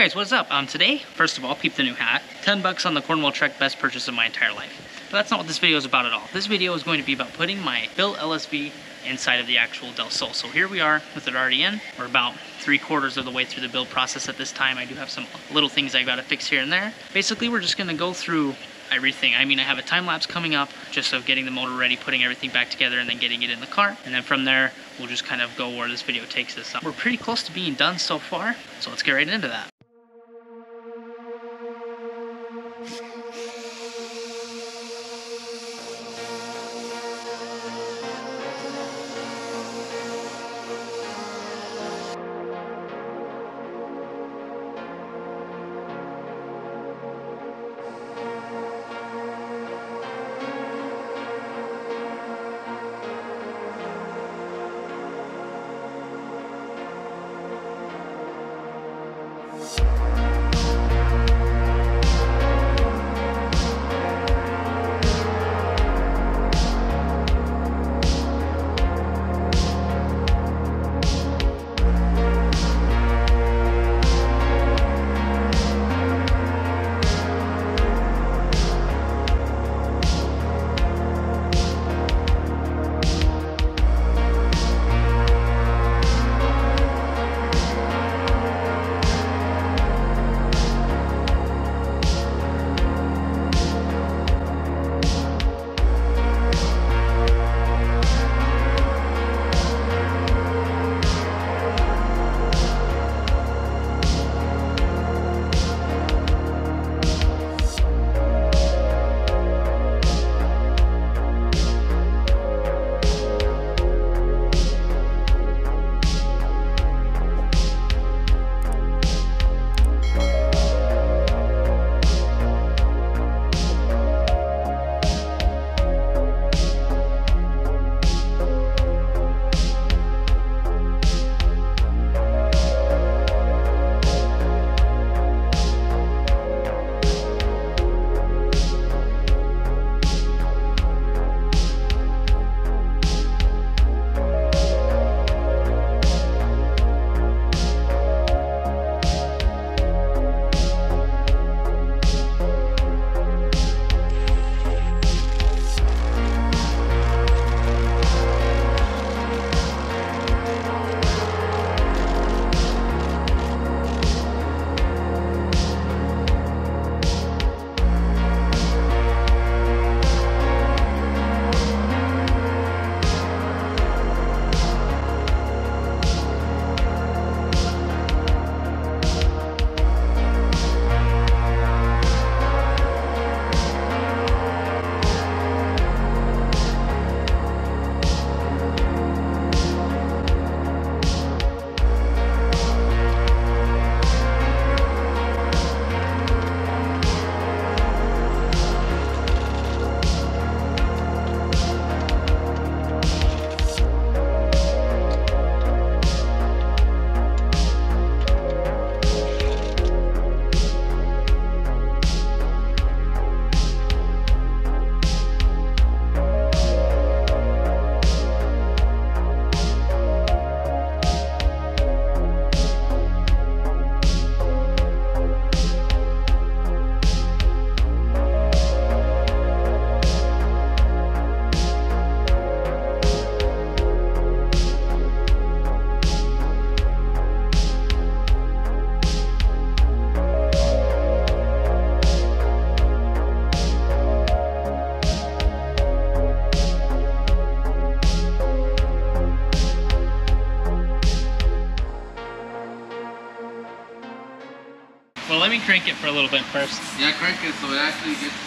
guys, what's up? Um, today, first of all, peep the new hat. 10 bucks on the Cornwall Trek, best purchase of my entire life. But that's not what this video is about at all. This video is going to be about putting my built LSV inside of the actual Del Sol. So here we are with it already in. We're about three quarters of the way through the build process at this time. I do have some little things I gotta fix here and there. Basically, we're just gonna go through everything. I mean, I have a time lapse coming up just of getting the motor ready, putting everything back together, and then getting it in the car. And then from there, we'll just kind of go where this video takes us. We're pretty close to being done so far, so let's get right into that. Let me crank it for a little bit first. Yeah, crank it so it actually gets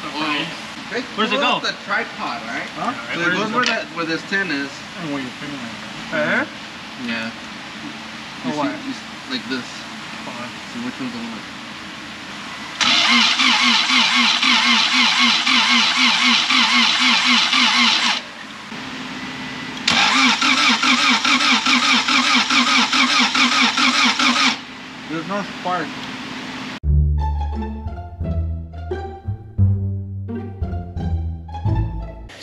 the oil. Hey, Where's it go? The tripod, right? Huh? So where it does goes it where go? that where this tin is. And what you're putting on. Uh-huh. Yeah. Oh, You what? see, you like this. See which one's the one? There's no spark.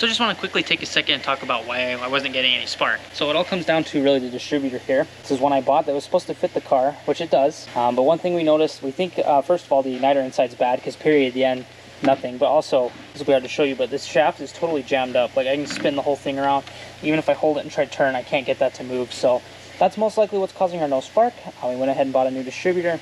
So I just want to quickly take a second and talk about why I wasn't getting any spark. So it all comes down to really the distributor here. This is one I bought that was supposed to fit the car, which it does. Um, but one thing we noticed, we think, uh, first of all, the igniter inside's bad because period, the end, nothing. But also, this will be hard to show you, but this shaft is totally jammed up. Like I can spin the whole thing around. Even if I hold it and try to turn, I can't get that to move. So that's most likely what's causing our no spark. Uh, we went ahead and bought a new distributor.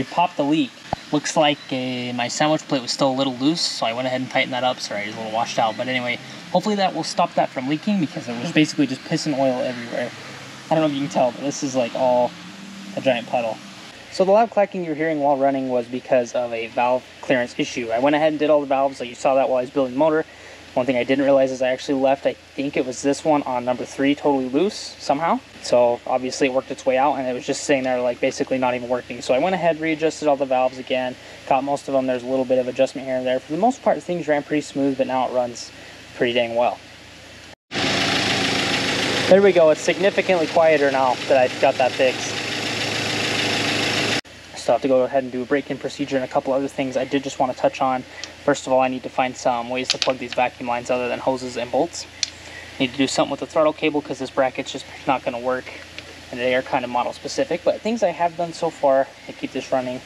we popped the leak. Looks like uh, my sandwich plate was still a little loose, so I went ahead and tightened that up. Sorry, it's a little washed out. But anyway, hopefully that will stop that from leaking because it was basically just pissing oil everywhere. I don't know if you can tell, but this is like all a giant puddle. So the loud clacking you're hearing while running was because of a valve clearance issue. I went ahead and did all the valves, so you saw that while I was building the motor. One thing I didn't realize is I actually left, I think it was this one on number three, totally loose somehow. So obviously it worked its way out and it was just sitting there like basically not even working. So I went ahead, readjusted all the valves again, got most of them. There's a little bit of adjustment here and there. For the most part, things ran pretty smooth, but now it runs pretty dang well. There we go. It's significantly quieter now that I've got that fixed. Still have to go ahead and do a break-in procedure and a couple other things I did just want to touch on. First of all, I need to find some ways to plug these vacuum lines other than hoses and bolts. Need to do something with the throttle cable because this bracket's just not going to work. And they are kind of model specific, but things I have done so far to keep this running.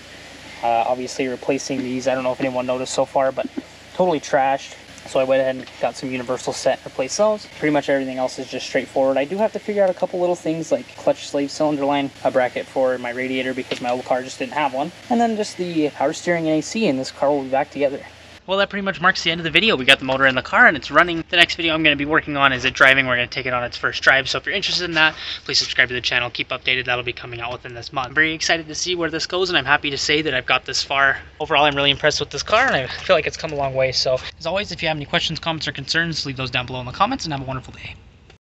Uh, obviously replacing these, I don't know if anyone noticed so far, but totally trashed. So I went ahead and got some universal set and replaced those. Pretty much everything else is just straightforward. I do have to figure out a couple little things like clutch slave cylinder line, a bracket for my radiator because my old car just didn't have one, and then just the power steering and AC, and this car will be back together. Well, that pretty much marks the end of the video. We got the motor in the car and it's running. The next video I'm going to be working on is it driving. We're going to take it on its first drive. So if you're interested in that, please subscribe to the channel. Keep updated. That'll be coming out within this month. I'm very excited to see where this goes and I'm happy to say that I've got this far. Overall, I'm really impressed with this car and I feel like it's come a long way. So as always, if you have any questions, comments, or concerns, leave those down below in the comments and have a wonderful day.